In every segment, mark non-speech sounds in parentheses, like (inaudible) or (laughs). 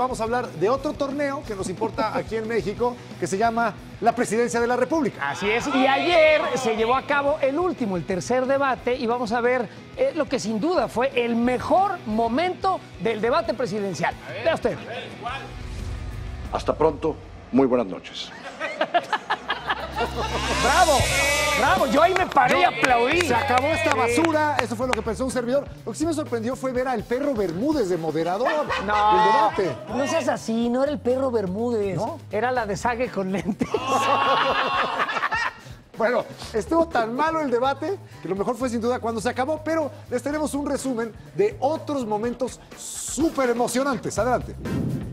vamos a hablar de otro torneo que nos importa aquí en México, que se llama la Presidencia de la República. Así es, y ayer se llevó a cabo el último, el tercer debate, y vamos a ver eh, lo que sin duda fue el mejor momento del debate presidencial. Vea usted. Hasta pronto, muy buenas noches. (laughs) ¡Bravo! ¡Bravo! Yo ahí me paré y aplaudí. Se acabó esta basura, eso fue lo que pensó un servidor. Lo que sí me sorprendió fue ver al perro Bermúdez de moderador No, del debate. no seas así, no era el perro Bermúdez, ¿No? era la de Sague con lentes. (laughs) Bueno, estuvo tan malo el debate que lo mejor fue sin duda cuando se acabó, pero les tenemos un resumen de otros momentos súper emocionantes. Adelante.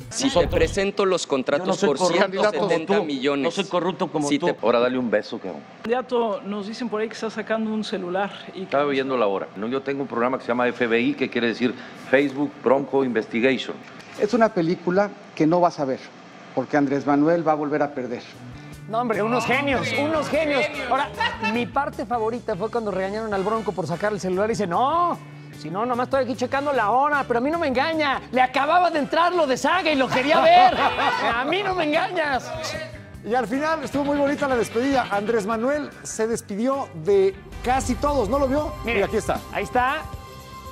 Si te presento los contratos Yo no soy por corrupto como 170 tú. millones. No soy corrupto como Si tú. te- Ahora dale un beso, cabrón. candidato nos dicen por ahí que está sacando un celular y que Estaba viendo la hora. No, yo tengo un programa que se llama FBI, que quiere decir Facebook Bronco Investigation. Es una película que no vas a ver, porque Andrés Manuel va a volver a perder. No, hombre, unos genios, unos genios. Ahora, mi parte favorita fue cuando regañaron al Bronco por sacar el celular y dice, no, si no, nomás estoy aquí checando la hora, pero a mí no me engaña. Le acababa de entrar lo de Saga y lo quería ver. A mí no me engañas. Y al final estuvo muy bonita la despedida. Andrés Manuel se despidió de casi todos, ¿no lo vio? Mire, y aquí está. Ahí está.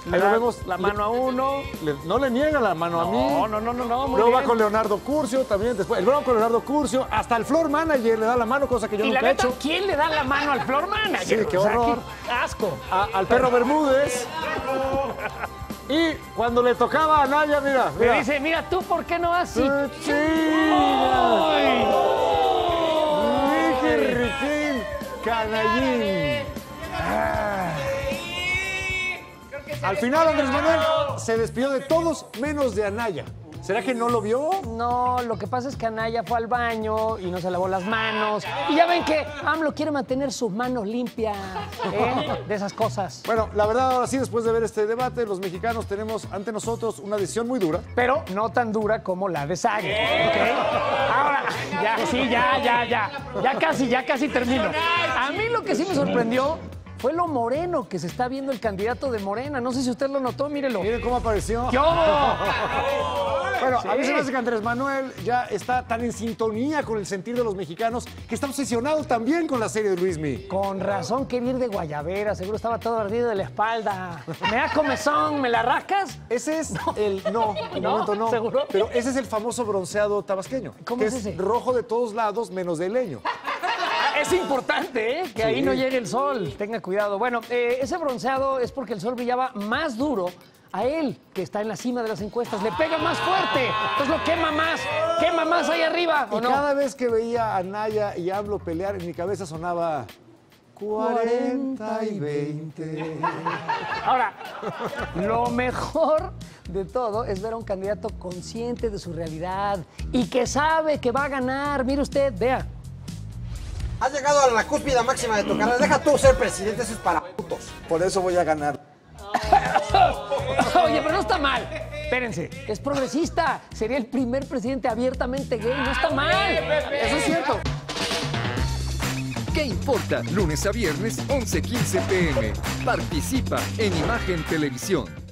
Le da vemos. la mano a uno. Le- no le niega la mano a mí. No, no, no, no, no, muy Luego va con Leonardo Curcio también. Después, el Bronco Leonardo Curcio. Hasta el floor manager le da la mano, cosa que yo Y la nunca he neta, hecho. ¿quién le da la mano al floor manager? Sí, qué O sea, horror. qué asco. A- al perro Bermúdez. Y cuando le tocaba a Naya, mira. Le dice, mira, ¿tú por qué no así? Sí. Ricky Riquín Canallín. Ah. Al final Andrés Manuel se despidió de todos menos de Anaya. ¿Será que no lo vio? No, lo que pasa es que Anaya fue al baño y no se lavó las manos. Y ya ven que AMLO quiere mantener sus manos limpias ¿eh? de esas cosas. Bueno, la verdad, ahora sí, después de ver este debate, los mexicanos tenemos ante nosotros una decisión muy dura. Pero no tan dura como la de Sague. ¿ok? Ahora, ya, sí, ya, ya, ya. Ya casi, ya casi termino. A mí lo que sí me sorprendió fue lo moreno que se está viendo el candidato de Morena. No sé si usted lo notó, mírelo. Miren cómo apareció. ¿Qué hubo? (laughs) Bueno, a mí Sí. se me hace que Andrés Manuel ya está tan en sintonía con el sentir de los mexicanos que está obsesionado también con la serie de Luismi. Con razón quería ir de guayabera, seguro estaba todo ardido de la espalda. ¿Me da comezón? ¿Me la rascas? Ese es el no, de (laughs) ¿No? momento no. ¿Seguro? Pero ese es el famoso bronceado tabasqueño. ¿Cómo que es ese? rojo de todos lados menos de leño. Es importante, ¿eh? Que ahí no llegue el sol. Tenga cuidado. Bueno, eh, ese bronceado es porque el sol brillaba más duro a él, que está en la cima de las encuestas. Le pega más fuerte. Entonces lo quema más. Quema más ahí arriba. Y cada vez que veía a Naya y hablo pelear, en mi cabeza sonaba 40 y 20. Ahora, lo mejor de todo es ver a un candidato consciente de su realidad y que sabe que va a ganar. Mire usted, vea. Has llegado a la cúspide máxima de tu carrera. Deja tú ser presidente, eso es para putos. Por eso voy a ganar. Oye, pero no está mal. Espérense, es progresista. Sería el primer presidente abiertamente gay. No está mal. Eso es cierto. ¿Qué importa? Lunes a viernes, 11:15 pm. Participa en Imagen Televisión.